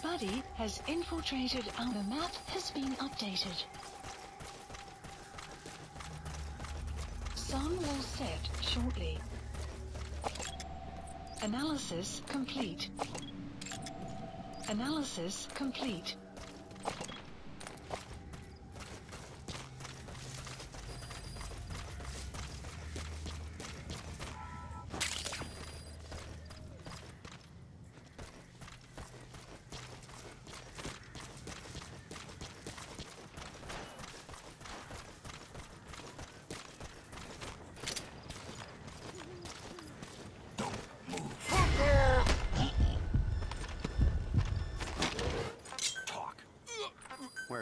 party has infiltrated our the map has been updated. Sun will set shortly. Analysis complete. Analysis complete.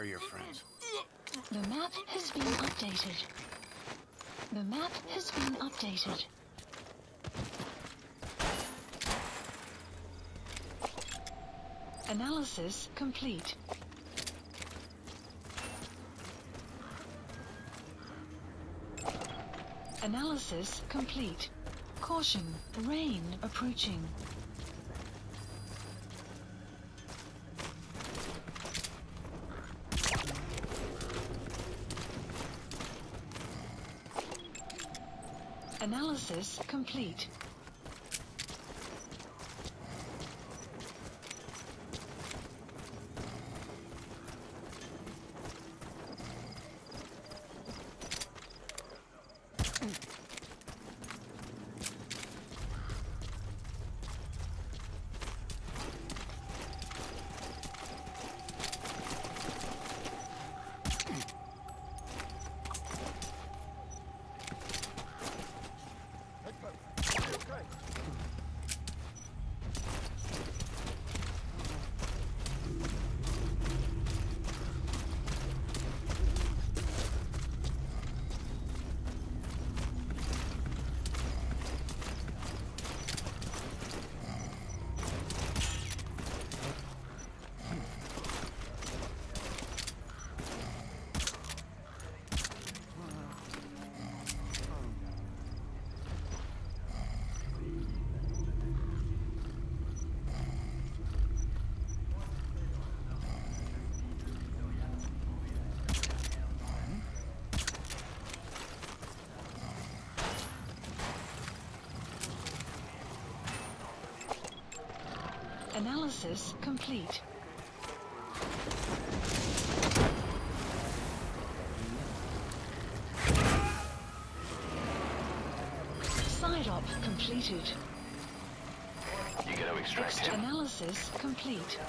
Are your friends? The map has been updated. The map has been updated. Analysis complete. Analysis complete. Caution, rain approaching. Analysis complete. Analysis complete. Side op completed. You gotta extract him. Analysis complete.